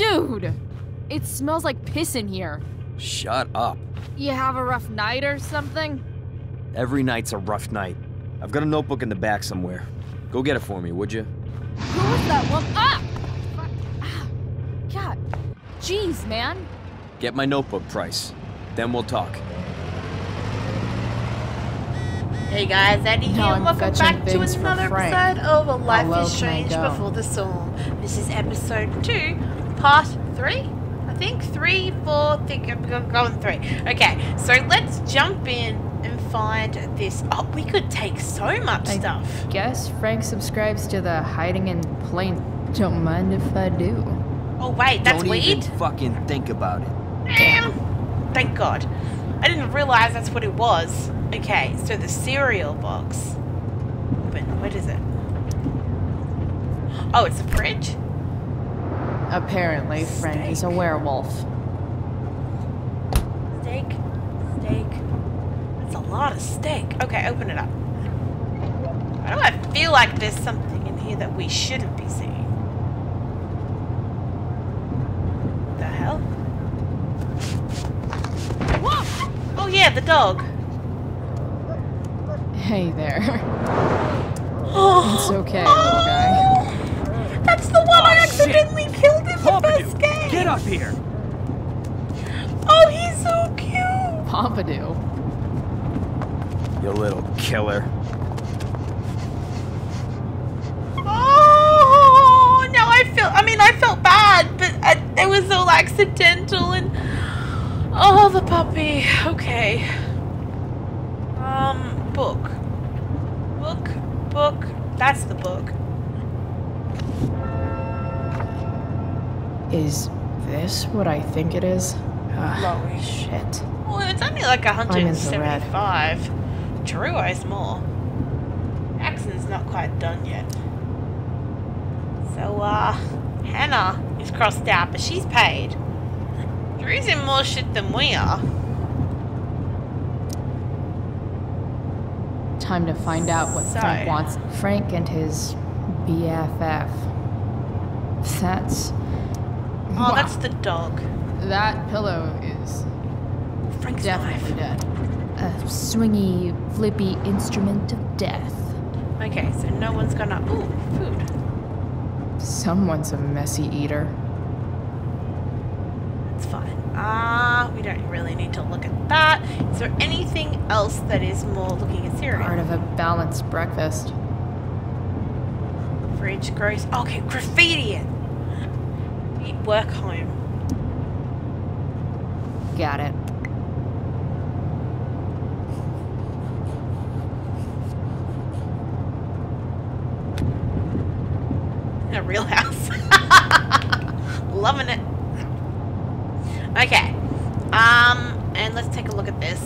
Dude! It smells like piss in here. Shut up. You have a rough night or something? Every night's a rough night. I've got a notebook in the back somewhere. Go get it for me, would you? Who was that one? Ah! ah! God. Jeez, man. Get my notebook, Price. Then we'll talk. Hey guys, Eddie here. No, Welcome back to another episode of A Life Hello, is Strange Before the Storm. This is episode 2 past three? I think three, four, think I'm going three. Okay, so let's jump in and find this. Oh, we could take so much I stuff. guess Frank subscribes to the hiding in plain. Don't mind if I do. Oh wait, that's Don't weed. Even fucking think about it. Damn. Thank God. I didn't realize that's what it was. Okay, so the cereal box. Open. what is it? Oh, it's a fridge. Apparently, Frank is a werewolf. Steak. Steak. That's a lot of steak. Okay, open it up. Why do I feel like there's something in here that we shouldn't be seeing? The hell? Whoa! Oh yeah, the dog. Hey there. Oh, It's okay, oh little guy. that's the one I Oh, shit. accidentally killed in the first game. Get up here! Oh, he's so cute. Pompadour. You little killer. Oh, now I feel. I mean, I felt bad, but I, it was all accidental and. Oh, the puppy. Okay. Um, book. Book. Book. That's the book. Is this what I think it is? Ah, Lowy. shit. Well, it's only like in 175. Drew owes more. Jackson's not quite done yet. So, uh, Hannah is crossed out, but she's paid. Drew's in more shit than we are. Time to find out what So- Frank wants. Frank and his BFF. That's. Oh, Wow. that's the dog. That pillow is Frank's definitely dead. A swingy, flippy instrument of death. Okay, so no one's gonna. Ooh, food. Someone's a messy eater. That's fine. Ah, we don't really need to look at that. Is there anything else that is more looking at cereal? Part of a balanced breakfast. Fridge, gross. Okay, graffiti work home. Got it. in a real house. Loving it. Okay. Um, and let's take a look at this.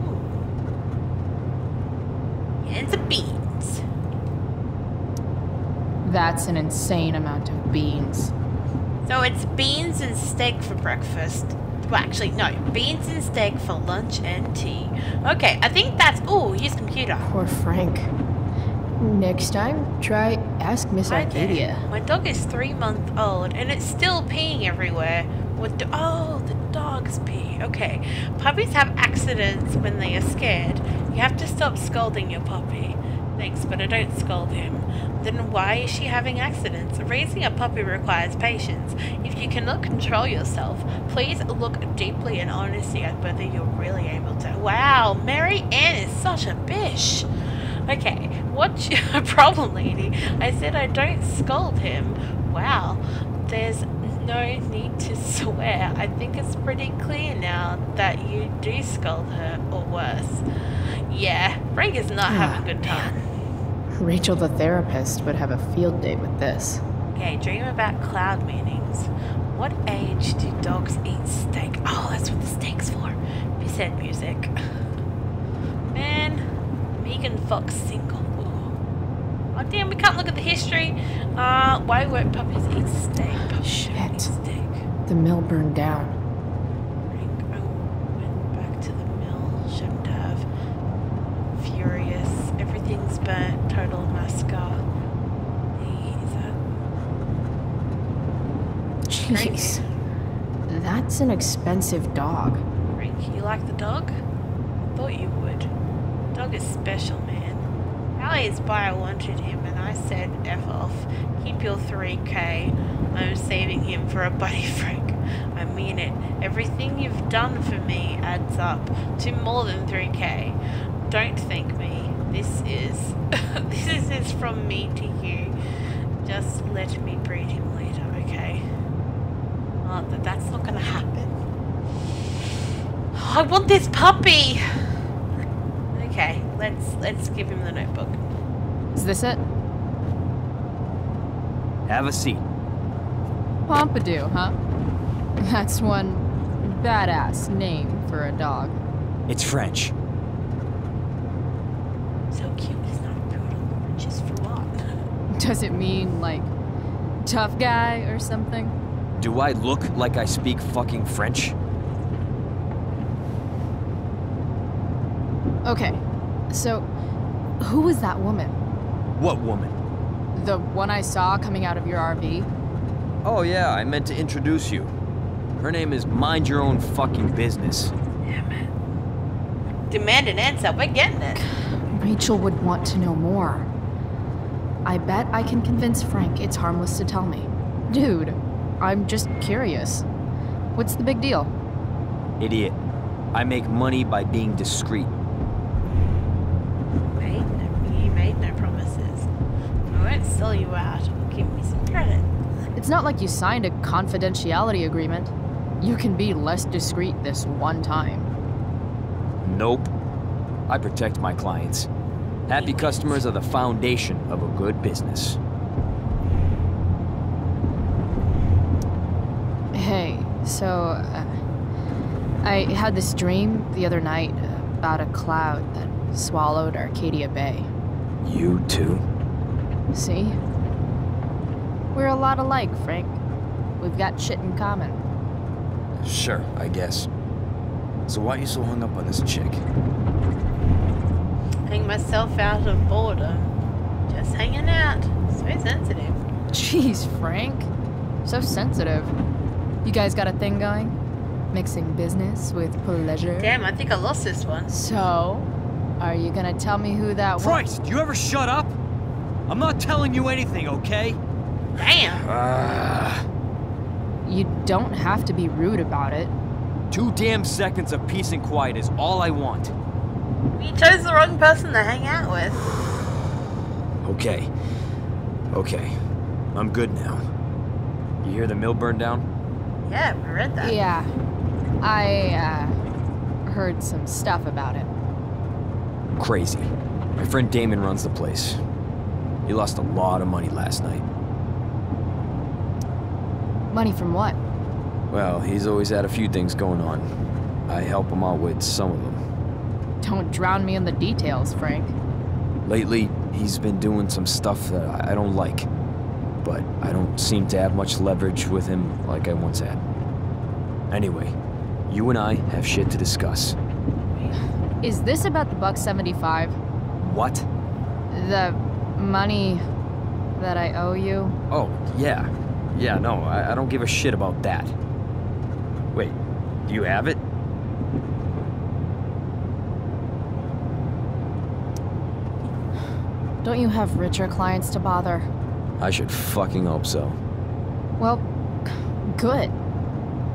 Ooh. Cans of beans. That's an insane amount of beans. So it's beans and steak for breakfast. Well, actually, no. Beans and steak for lunch and tea. Okay, I think that's... Ooh, use computer. Poor Frank. Next time, try Ask Miss Hi there. Arcadia. My dog is three months old and it's still peeing everywhere. What do- oh, the dog's pee. Okay. Puppies have accidents when they are scared. You have to stop scolding your puppy. Thanks, but I don't scold him. Then why is she having accidents? Raising a puppy requires patience. If you cannot control yourself, please look deeply and honestly at whether you're really able to. Wow, Mary Ann is such a bish. Okay, what's your problem, lady? I said I don't scold him. Wow, there's no need to swear. I think it's pretty clear now that you do scold her, or worse. Yeah, Frank is not having a oh, good time. Rachel, the therapist, would have a field day with this. Okay, dream about cloud meetings. What age do dogs eat steak? Oh, that's what the steak's for. Pisshead music. Man, Megan Fox single. Ooh. Oh damn, we can't look at the history. Uh, why won't puppies eat steak? Puppies don't eat Shit. steak. The mill burned down. Frank oh, went back to the mill. Shouldn't have. Furious. Everything's burnt. Total mascot. He That's an expensive dog. Frank, you like the dog? I thought you would. Dog is special, man. Ali's buyer wanted him, and I said, F off. Keep your 3k. I'm saving him for a buddy, Frank. I mean it. Everything you've done for me adds up to more than 3k. Don't thank me. This is. this is from me to you. Just let me breed him? Oh, but that's not gonna happen. I want this puppy! Okay, let's let's give him the notebook. Is this it? Have a seat. Pompadour, huh? That's one badass name for a dog. It's French. So cute, he's not a poodle. Just for what? Does it mean, like, tough guy or something? Do I look like I speak fucking French? Okay, so who was that woman? What woman? The one I saw coming out of your RV? Oh yeah, I meant to introduce you. Her name is Mind Your Own Fucking Business. Damn it. Demand an answer, we're getting it. Rachel would want to know more. I bet I can convince Frank it's harmless to tell me. Dude, I'm just curious. What's the big deal? Idiot. I make money by being discreet. Made no, you made no promises. I won't sell you out. Give me some credit. It's not like you signed a confidentiality agreement. You can be less discreet this one time. Nope. I protect my clients. Happy customers are the foundation of a good business. Hey, so uh, I had this dream the other night about a cloud that swallowed Arcadia Bay. You too? See? We're a lot alike, Frank. We've got shit in common. Sure, I guess. So why are you so hung up on this chick? Hang myself out of boredom. Just hanging out. So sensitive. Jeez, Frank. So sensitive. You guys got a thing going? Mixing business with pleasure? Damn, I think I lost this one. So, are you gonna tell me who that was? Christ, do you ever shut up? I'm not telling you anything, okay? Damn. Ah. You don't have to be rude about it. two damn seconds of peace and quiet is all I want. You chose the wrong person to hang out with. Okay. Okay. I'm good now. You hear the mill burn down? Yeah, I read that. Yeah. I, uh, heard some stuff about it. Crazy. My friend Damon runs the place. He lost a lot of money last night. Money from what? Well, he's always had a few things going on. I help him out with some of them. Don't drown me in the details, Frank. Lately, he's been doing some stuff that I I don't like. But I don't seem to have much leverage with him like I once had. Anyway, you and I have shit to discuss. Is this about the buck 75? What? The money that I owe you? Oh, yeah. Yeah, no, I, I don't give a shit about that. Wait, do you have it? Don't you have richer clients to bother? I should fucking hope so. Well, good.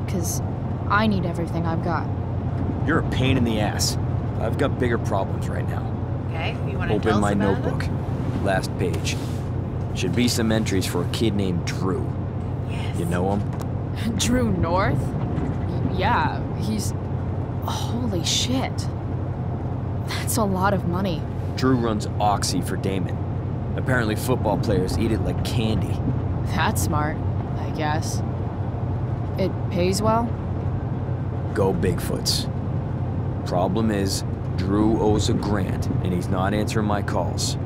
Because I need everything I've got. You're a pain in the ass. I've got bigger problems right now. Okay, you want to tell Open my about notebook. Last page. Should be some entries for a kid named Drew. Yes. You know him? Drew North? Yeah, he's. Holy shit. That's a lot of money. Drew runs Oxy for Damon. Apparently football players eat it like candy. That's smart, I guess. It pays well? Go Bigfoots. Problem is, Drew owes a grant, and he's not answering my calls.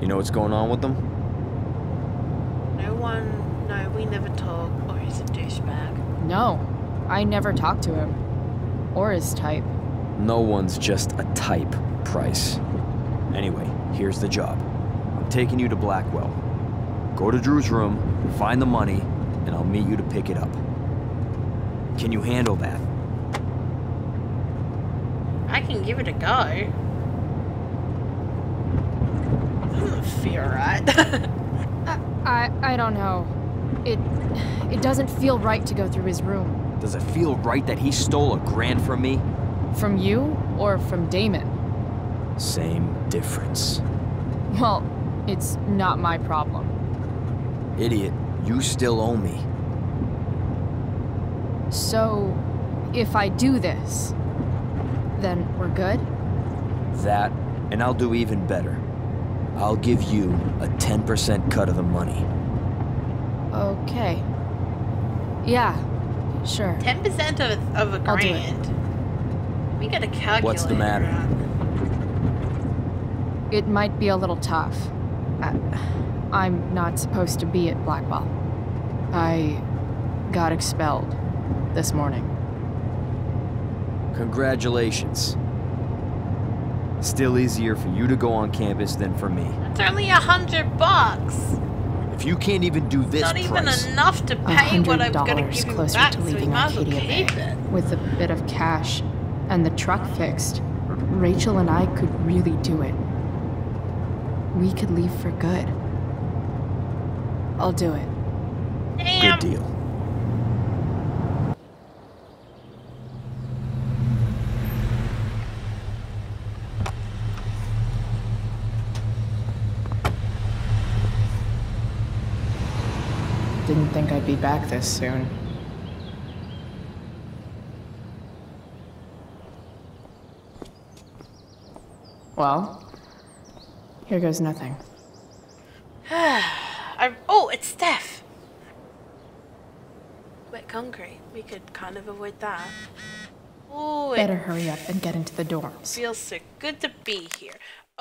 You know what's going on with them? No one. No, we never talk. Or he's a douchebag. No, I never talked to him. Or his type. No one's just a type, Price. Anyway, here's the job. I'm taking you to Blackwell. Go to Drew's room, find the money, and I'll meet you to pick it up. Can you handle that? I can give it a go. Doesn't feel right. I I don't know. It it doesn't feel right to go through his room. Does it feel right that he stole a grand from me? From you or from Damon? Same difference. Well, it's not my problem. Idiot, you still owe me. So, if I do this, then we're good? That, and I'll do even better. I'll give you a 10% cut of the money. Okay. Yeah, sure. 10% of, of a I'll do it. grand. We got a calculator. What's the matter? It might be a little tough. I, I'm not supposed to be at Blackwell. I got expelled this morning. Congratulations. Still easier for you to go on campus than for me. It's only a hundred bucks. If you can't even do this Not even price, enough to pay what I'm gonna dollars give him closer back, to so we leaving might as well Arcadia Bay. it. With a bit of cash and the truck fixed, Rachel and I could really do it. We could leave for good. I'll do it. Damn. good deal. Didn't think I'd be back this soon. Well, here goes nothing. I, oh, it's Steph. Wet concrete. We could kind of avoid that. Oh, Better hurry up and get into the dorms. feels so good to be here.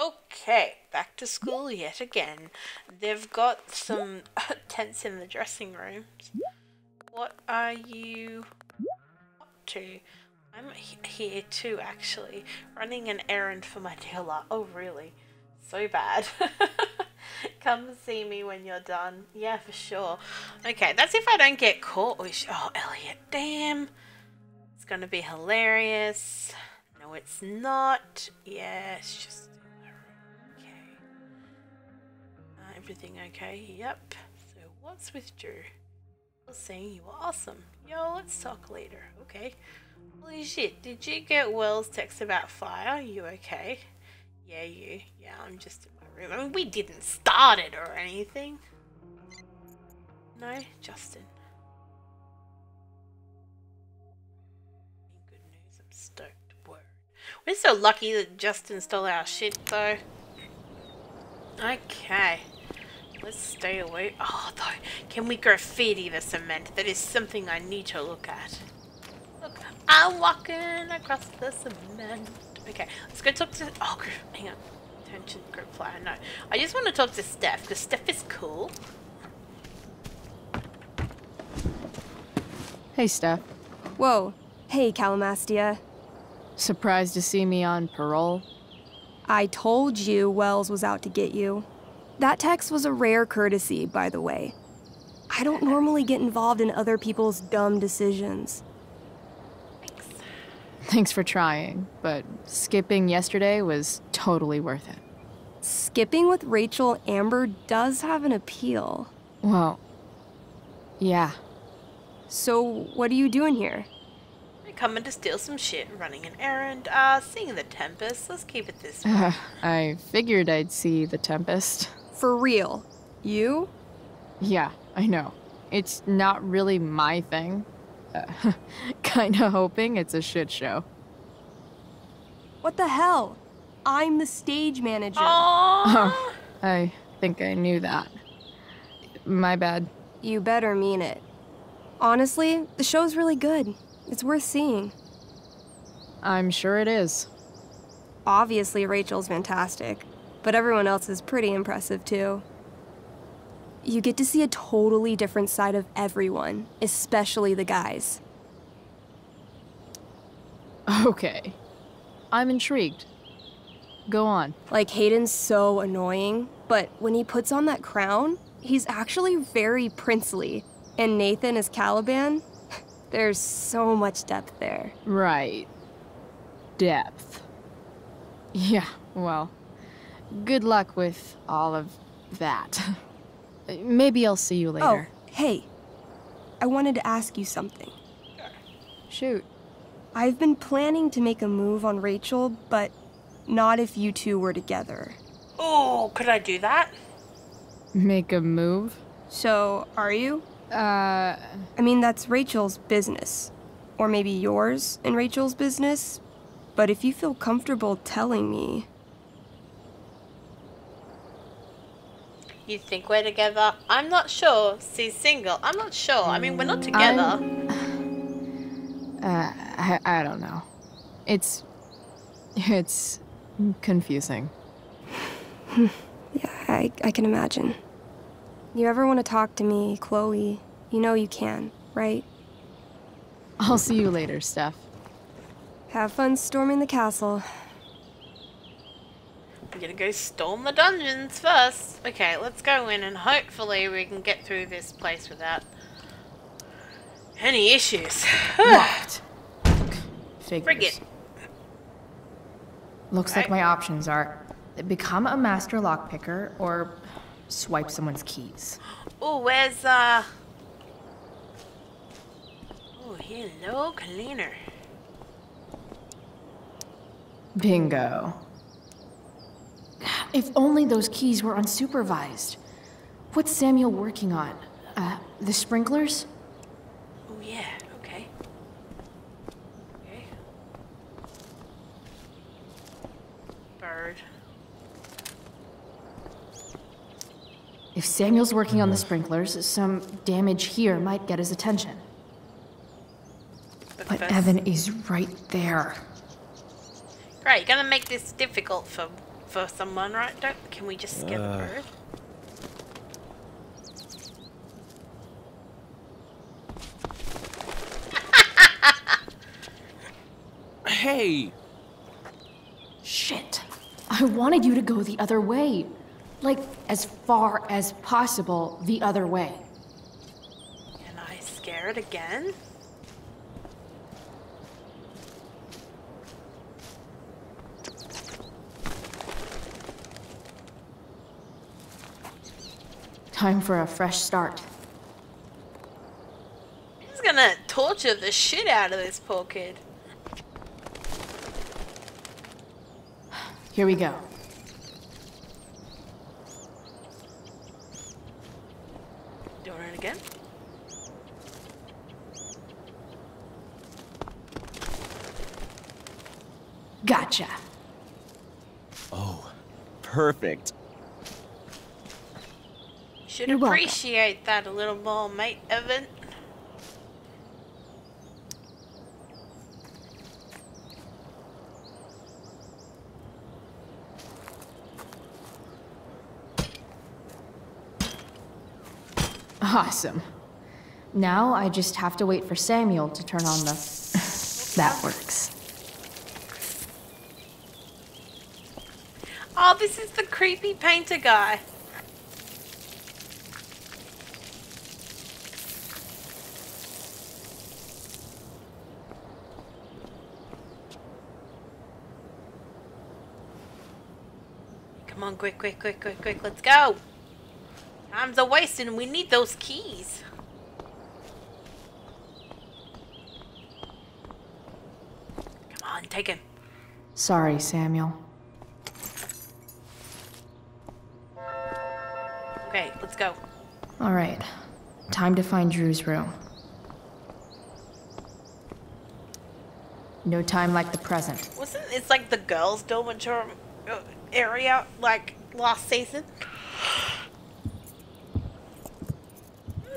Okay, back to school yet again. They've got some tents in the dressing rooms. What are you up to? I'm he- here too, actually, running an errand for my dealer. Oh, really? So bad. Come see me when you're done. Yeah, for sure. Okay, that's if I don't get caught. Oh, Elliot, damn. It's gonna be hilarious. No, it's not. Yeah, it's just. Okay. Uh, everything okay? Yep. So, what's with Drew? was saying you were awesome. Yo, let's talk later, okay? Holy shit, did you get Wells' text about fire? You okay? Yeah, you. Yeah, I'm just in my room. I mean, we didn't start it or anything. No, Justin. Good news, I'm stoked. Word. We're so lucky that Justin stole our shit, though. Okay. Let's stay away. Oh, though, can we graffiti the cement? That is something I need to look at. Look, I'm walking across the cement. Okay, let's go talk to. Oh, gr- hang on. Attention, group flyer. No, I just want to talk to Steph because Steph is cool. Hey, Steph. Whoa. Hey, Calamastia. Surprised to see me on parole? I told you Wells was out to get you. That text was a rare courtesy, by the way. I don't normally get involved in other people's dumb decisions. Thanks. Thanks for trying, but skipping yesterday was totally worth it. Skipping with Rachel Amber does have an appeal. Well, yeah. So, what are you doing here? I'm coming to steal some shit, running an errand, uh, seeing the Tempest. Let's keep it this way. Uh, I figured I'd see the Tempest. For real. You? Yeah, I know. It's not really my thing. Uh, kinda hoping it's a shit show. What the hell? I'm the stage manager. Oh, I think I knew that. My bad. You better mean it. Honestly, the show's really good. It's worth seeing. I'm sure it is. Obviously, Rachel's fantastic, but everyone else is pretty impressive too. You get to see a totally different side of everyone, especially the guys. Okay. I'm intrigued. Go on. Like, Hayden's so annoying, but when he puts on that crown, he's actually very princely. And Nathan as Caliban, There's so much depth there. Right. Depth. Yeah, well, good luck with all of that. Maybe I'll see you later. Oh, hey. I wanted to ask you something. Shoot. I've been planning to make a move on Rachel, but not if you two were together. Oh, could I do that? Make a move? So, are you? Uh, I mean, that's Rachel's business. Or maybe yours and Rachel's business. But if you feel comfortable telling me. You think we're together? I'm not sure. She's single. I'm not sure. I mean, we're not together. uh, I, I don't know. It's. It's confusing. Yeah, I, I can imagine. You ever want to talk to me, Chloe, you know you can, right? I'll see you later, Steph. Have fun storming the castle. We're gonna go storm the dungeons first. Okay, let's go in and hopefully we can get through this place without any issues. Locked. Figures. Looks like my options are become a master lockpicker or swipe someone's keys. Oh, where's uh? Oh, hello, cleaner. Bingo. If only those keys were unsupervised. What's Samuel working on? Uh, the sprinklers? Oh yeah, okay. Okay. Bird. If Samuel's working on the sprinklers, some damage here might get his attention. But, But first- Evan is right there. Great, you're gonna make this difficult for for someone, right? Don't can we just skip Uh. bird? Hey! Shit. I wanted you to go the other way. Like, as far as possible the other way. Am I scared again? Time for a fresh start. He's gonna torture the shit out of this poor kid. Here we go. Doing it again? Gotcha. Oh, perfect. Should You're welcome. appreciate that a little more, mate, Evan. Awesome. Now I just have to wait for Samuel to turn on the. that works. Oh, this is the creepy painter guy. Quick, quick, quick, quick, quick, let's go. Time's a wasting. We need those keys. Come on, take him. Sorry, Samuel. Okay, let's go. All right. Time to find Drew's room. No time like the present. Wasn't it's like the girls' dormitory area like last season?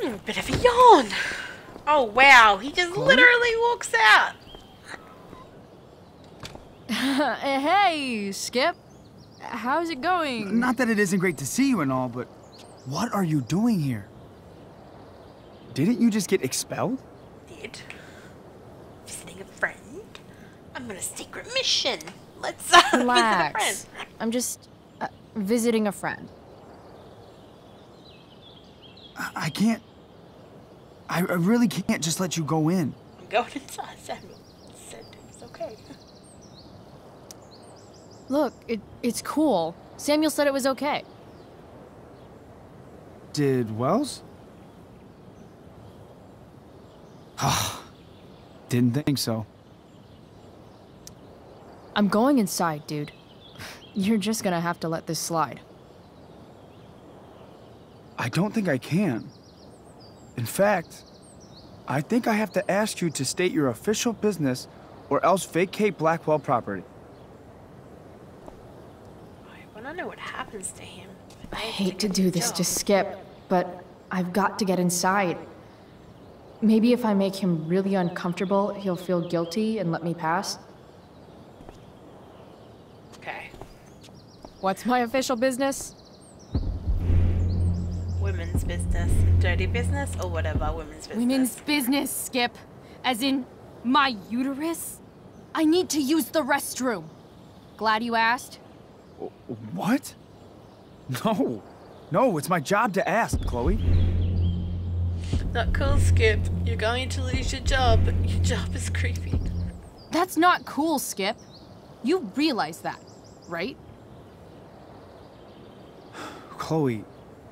Hmm, bit of a yawn. Oh wow, he just literally walks out. hey, Skip. How's it going? Not that it isn't great to see you and all, but what are you doing here? Didn't you just get expelled? Did visiting a friend? I'm on a secret mission. Let's uh, visit a Relax. friend. I'm just uh, visiting a friend. I, I can't. I, I really can't just let you go in. I'm going inside. Samuel said it was okay. Look, it, it's cool. Samuel said it was okay. Did Wells? Didn't think so. I'm going inside, dude. You're just gonna have to let this slide. I don't think I can. In fact, I think I have to ask you to state your official business or else vacate Blackwell property. I want to know what happens to him. I hate to do this to Skip, but I've got to get inside. Maybe if I make him really uncomfortable, he'll feel guilty and let me pass. Okay. What's my official business? Women's business. Dirty business or whatever. Women's business. Women's business, Skip. As in, my uterus? I need to use the restroom. Glad you asked. What? No. No, it's my job to ask, Chloe. Not cool, Skip. You're going to lose your job. Your job is creepy. That's not cool, Skip. You realize that, right? Chloe,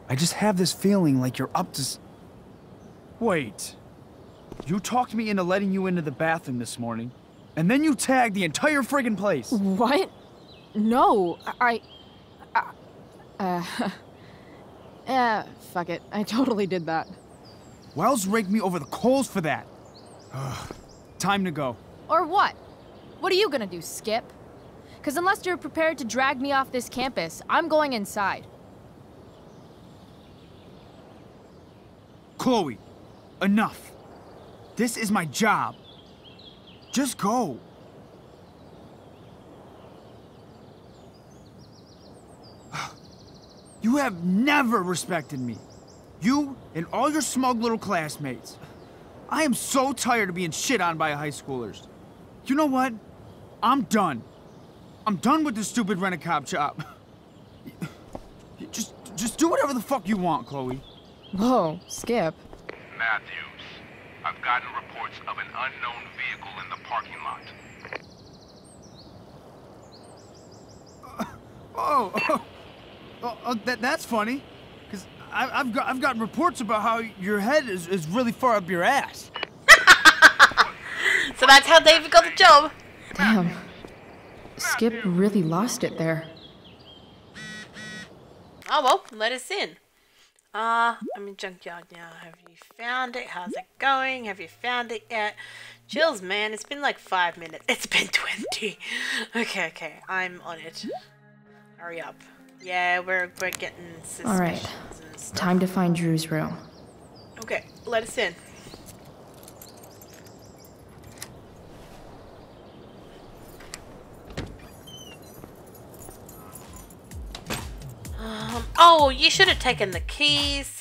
I just have this feeling like you're up to. s- Wait. You talked me into letting you into the bathroom this morning, and then you tagged the entire friggin' place. What? No, I. I uh. Eh, fuck it. I totally did that. Wells raked me over the coals for that. Ugh. Time to go. Or what? What are you gonna do, Skip? Because unless you're prepared to drag me off this campus, I'm going inside. Chloe, enough. This is my job. Just go. You have never respected me. You and all your smug little classmates. I am so tired of being shit on by high schoolers. You know what? I'm done. I'm done with this stupid rent-a-cop job. Just, just do whatever the fuck you want, Chloe. Whoa, Skip. Matthews, I've gotten reports of an unknown vehicle in the parking lot. Uh, oh, oh, oh, oh, that, that's funny. Because I've got, I've got reports about how your head is, is really far up your ass. So that's how David got the job. Damn. Skip really lost it there. Oh well, let us in. Uh, I'm in junkyard now. Have you found it? How's it going? Have you found it yet? Chills, man. It's been like five minutes. It's been 20. Okay, okay. I'm on it. Hurry up. Yeah, we're, we're getting All right. Time to find Drew's room. Okay, let us in. Oh, you should have taken the keys.